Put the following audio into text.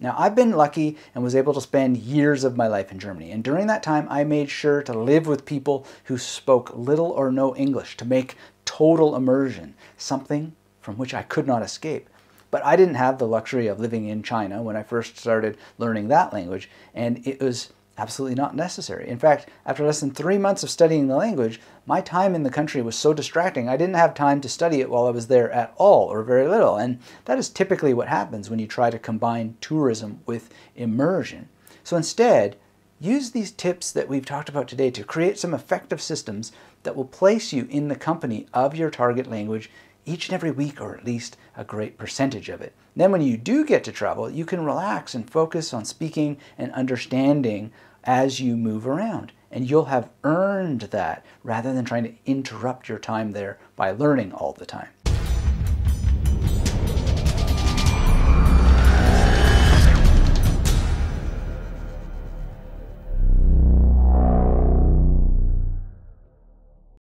Now, I've been lucky and was able to spend years of my life in Germany. And during that time, I made sure to live with people who spoke little or no English to make total immersion, something from which I could not escape. But I didn't have the luxury of living in China when I first started learning that language, and it was absolutely not necessary. In fact, after less than three months of studying the language, my time in the country was so distracting I didn't have time to study it while I was there at all or very little. And that is typically what happens when you try to combine tourism with immersion. So instead, use these tips that we've talked about today to create some effective systems that will place you in the company of your target language each and every week, or at least a great percentage of it. Then, when you do get to travel, you can relax and focus on speaking and understanding as you move around. And you'll have earned that rather than trying to interrupt your time there by learning all the time.